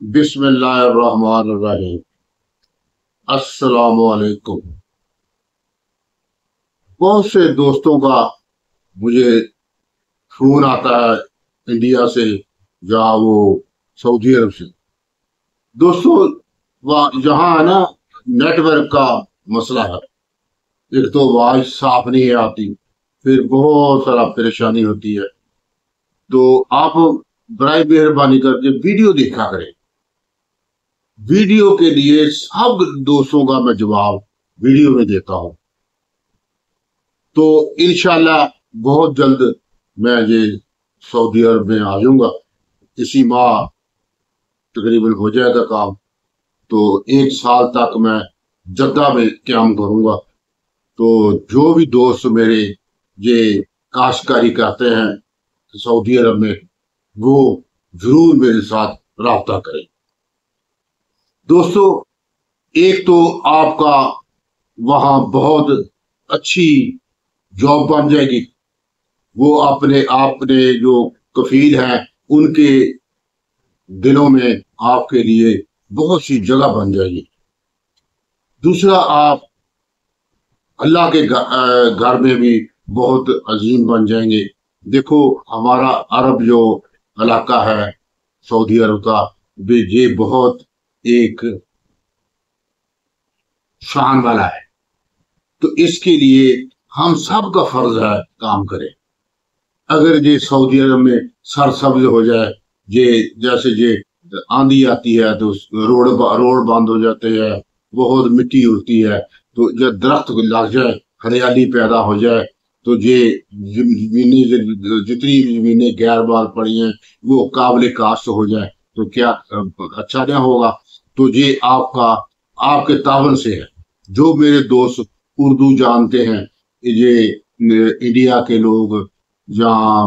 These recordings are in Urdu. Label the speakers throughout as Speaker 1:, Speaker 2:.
Speaker 1: بسم اللہ الرحمن الرحیم۔ السلام علیکم۔ بہت سے دوستوں کا مجھے فون آتا ہے انڈیا سے، یا وہ سعودی عرب سے۔ دوستوں یہاں ہے نا نیٹ ورک کا مسئلہ ہے۔ ایک تو آواز صاف نہیں آتی، پھر بہت سارا پریشانی ہوتی ہے۔ تو آپ برائے مہربانی کر کے ویڈیو دیکھا کریں۔ ویڈیو کے لیے سب دوستوں کا میں جواب ویڈیو میں دیتا ہوں۔ تو انشاءاللہ بہت جلد میں یہ سعودی عرب میں آ جاؤں گا۔ اسی ماہ تقریباً ہو جائے گا کام۔ تو ایک سال تک میں جدہ میں قیام کروں گا۔ تو جو بھی دوست میرے یہ کاشتکاری کرتے ہیں سعودی عرب میں، وہ ضرور میرے ساتھ رابطہ کریں۔ دوستو، ایک تو آپ کا وہاں بہت اچھی جاب بن جائے گی۔ وہ اپنے اپنے جو کفیل ہیں، ان کے دلوں میں آپ کے لیے بہت سی جگہ بن جائے گی۔ دوسرا، آپ اللہ کے گھر میں بھی بہت عظیم بن جائیں گے۔ دیکھو، ہمارا عرب جو علاقہ ہے، سعودی عرب کا، بھی یہ بہت ایک شان والا ہے۔ تو اس کے لیے ہم سب کا فرض ہے کام کریں۔ اگر یہ سعودی عرب میں سر سبز ہو جائے یہ جیسے یہ آندھی آتی ہے تو روڈ روڈ بند ہو جاتے ہیں، بہت مٹی اڑتی ہے، تو جب درخت لگ جائے، ہریالی پیدا ہو جائے، تو یہ زمینیں جتنی زمینیں گیر بال پڑی ہیں، وہ قابل کاشت ہو جائے تو کیا اچھا نہیں ہوگا؟ تو یہ آپ کا، آپ کے تعاون سے ہے۔ جو میرے دوست اردو جانتے ہیں، یہ انڈیا کے لوگ یا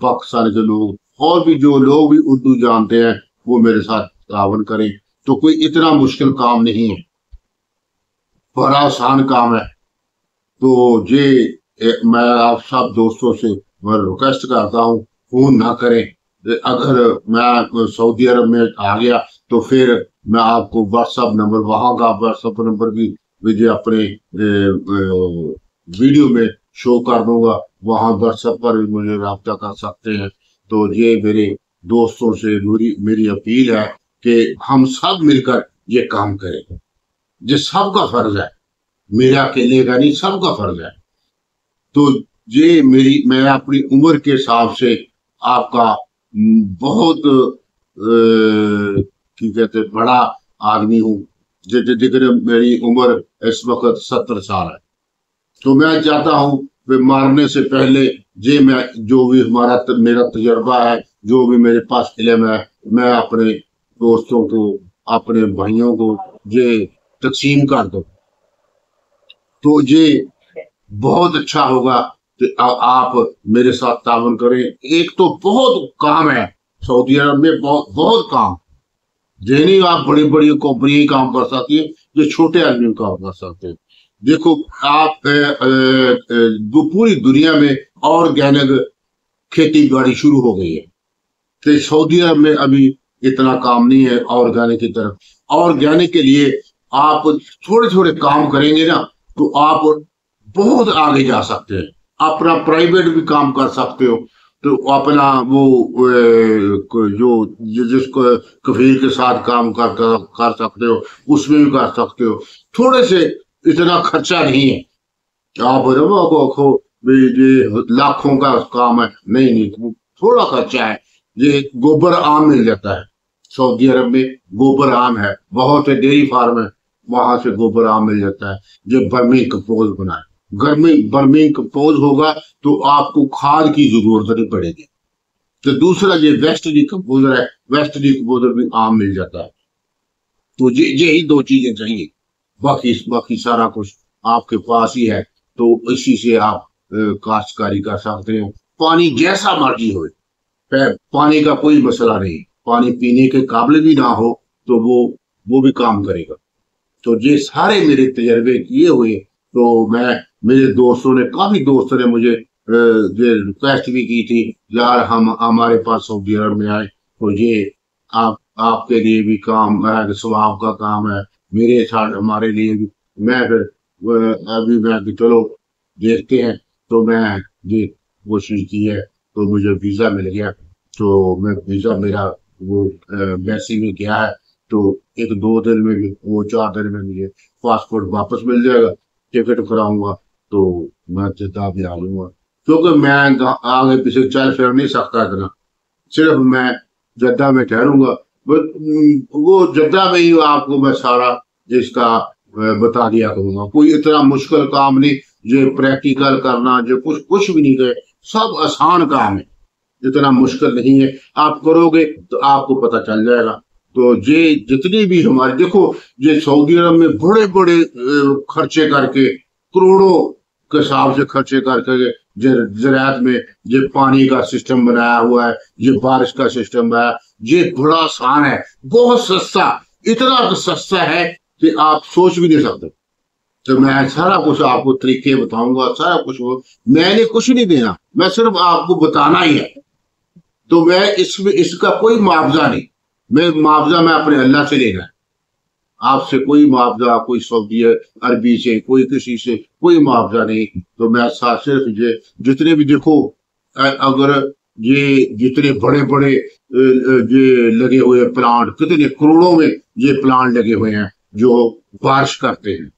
Speaker 1: پاکستان کے لوگ، اور بھی جو لوگ بھی اردو جانتے ہیں، وہ میرے ساتھ تعاون کریں۔ تو کوئی اتنا مشکل کام نہیں ہے۔ بڑا آسان کام ہے۔ تو یہ میں آپ سب دوستوں سے میں ریکویسٹ کرتا ہوں، فون نہ کریں۔ اگر میں سعودی عرب میں آ گیا تو پھر میں آپ کو واٹس ایپ نمبر، وہاں کا واٹس ایپ نمبر بھی مجھے اپنے ویڈیو میں شو کر دوں گا۔ وہاں واٹس ایپ پر بھی مجھے رابطہ کر سکتے ہیں۔ تو یہ میرے دوستوں سے میری اپیل ہے کہ ہم سب مل کر یہ کام کریں۔ یہ سب کا فرض ہے۔ میرا اکیلے کا نہیں، سب کا فرض ہے۔ تو یہ میری، میں اپنی عمر کے حساب سے آپ کا بہت کی کہتے بڑا آدمی ہوں جتنے میری عمر اس وقت ستر سال ہے۔ تو میں چاہتا ہوں کہ مارنے سے پہلے جی میں، جو بھی ہمارا میرا تجربہ ہے، جو بھی میرے پاس علم ہے، میں اپنے دوستوں کو، اپنے بھائیوں کو یہ تقسیم کر دوں۔ تو یہ بہت اچھا ہوگا کہ آپ میرے ساتھ تعاون کریں۔ ایک تو بہت کام ہے، سعودی عرب میں بہت بہت کام۔ جنہیں آپ بڑی بڑی کمپنی کام کر سکتی ہیں، جو چھوٹے آدمی کام کر سکتے ہیں۔ دیکھو، آپ پوری دنیا میں آرگینک کھیتی باڑی شروع ہو گئی ہے۔ تو سعودی عرب میں ابھی اتنا کام نہیں ہے آرگینک کی طرف۔ آرگینک کے لیے آپ تھوڑے تھوڑے کام کریں گے نا، تو آپ بہت آگے جا سکتے ہیں۔ اپنا پرائیویٹ بھی کام کر سکتے ہو۔ تو اپنا وہ جو جس کو کفیل کے ساتھ کام کر سکتے ہو، اس میں بھی کر سکتے ہو۔ تھوڑے سے اتنا خرچہ نہیں ہے۔ آپ کو لاکھوں کا کام ہے۔ نہیں نہیں تھوڑا خرچہ ہے۔ یہ گوبر عام مل جاتا ہے۔ سعودی عرب میں گوبر عام ہے۔ بہت سے ڈیری فارم ہے۔ وہاں سے گوبر عام مل جاتا ہے۔ جو برمی کمپوز بنا ہے۔ گرمی برمی کمپوز ہوگا تو آپ کو کھاد کی ضرورت نہیں پڑے گی۔ تو دوسرا یہ ویسٹ جی کمپوزر ہے، ویسٹ جی کمپوزر بھی عام مل جاتا ہے۔ تو یہی دو چیزیں چاہیے۔ باقی باقی سارا کچھ آپ کے پاس ہی ہے۔ تو اسی سے آپ کاشتکاری کر سکتے ہیں۔ پانی جیسا مرضی ہو پانی کا کوئی مسئلہ نہیں۔ پانی پینے کے قابل بھی نہ ہو تو وہ وہ بھی کام کرے گا۔ تو یہ سارے میرے تجربے کیے ہوئے تو میں میرے دوستوں نے، کافی دوستوں نے مجھے ریکویسٹ بھی کی تھی یار ہم، ہمارے پاس سعودی عرب میں آئے، تو یہ آپ آپ کے لیے بھی کام ہے ثواب کا کام ہے، میرے ساتھ، ہمارے لیے بھی۔ میں پھر ابھی میں کہ چلو دیکھتے ہیں، تو میں یہ کوشش کی ہے، تو مجھے ویزا مل گیا۔ تو میں ویزا میرا وہ میسی میں گیا ہے، تو ایک دو دن میں بھی، وہ چار دن میں مجھے پاسپورٹ واپس مل جائے گا ٹکٹ کراؤں گا۔ تو میں جدہ بھی آ جاؤں گا۔ کیونکہ میں آگے پیچھے چل پھر نہیں سکتا اتنا۔ صرف میں جدہ میں ٹھہروں گا۔ وہ جدہ میں ہی آپ کو میں سارا جس کا بتا دیا کروں گا۔ کوئی اتنا مشکل کام نہیں، جو پریکٹیکل کرنا، جو کچھ کچھ بھی نہیں کرے۔ سب آسان کام ہے۔ اتنا مشکل نہیں ہے۔ آپ کرو گے تو آپ کو پتہ چل جائے گا۔ تو یہ جتنی بھی ہمارے دیکھو، یہ سعودی عرب میں بڑے بڑے خرچے کر کے کروڑوں کے حساب سے خرچے کر کے زراعت میں یہ پانی کا سسٹم بنایا ہوا ہے یہ بارش کا سسٹم بنایا یہ بڑا آسان ہے، بہت سستا، اتنا سستا ہے کہ آپ سوچ بھی نہیں سکتے۔ تو میں سارا کچھ آپ کو طریقے بتاؤں گا، سارا کچھ میں نے کچھ نہیں دینا، میں صرف آپ کو بتانا ہی ہے۔ تو میں اس میں، اس کا کوئی معاوضہ نہیں، میں معاوضہ میں اپنے اللہ سے لینا ہے آپ سے کوئی معاوضہ، کوئی سعودی عربی سے، کوئی کسی سے کوئی معاوضہ نہیں۔ تو میں ساتھ صرف یہ، جتنے بھی دیکھو، اگر یہ جتنے بڑے بڑے، یہ لگے ہوئے پلانٹ، کتنے کروڑوں میں یہ پلانٹ لگے ہوئے ہیں جو بارش کرتے ہیں۔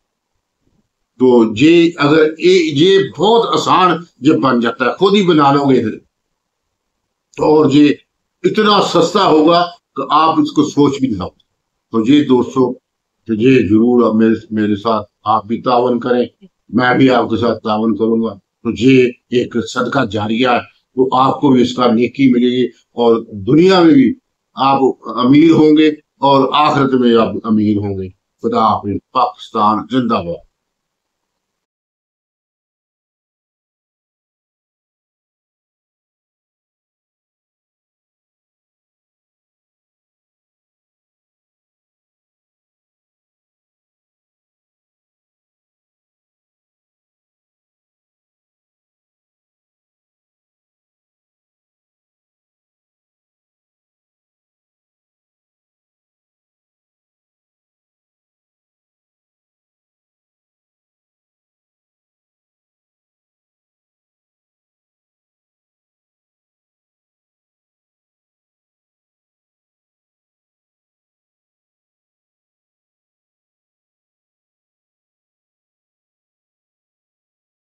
Speaker 1: تو یہ اگر یہ بہت آسان جب بن جاتا ہے، خود ہی بنا لو گے اور یہ اتنا سستا ہوگا کہ آپ اس کو سوچ بھی نہیں سکتے تو یہ دوستو تو یہ ضرور میرے ساتھ آپ بھی تعاون کریں۔ میں بھی آپ کے ساتھ تعاون کروں گا۔ تو یہ ایک صدقہ جاریہ ہے۔ تو آپ کو بھی اس کا نیکی ملے گی اور دنیا میں بھی آپ امیر ہوں گے اور آخرت میں آپ امیر ہوں گے۔ خدا حافظ پاکستان زندہ باد۔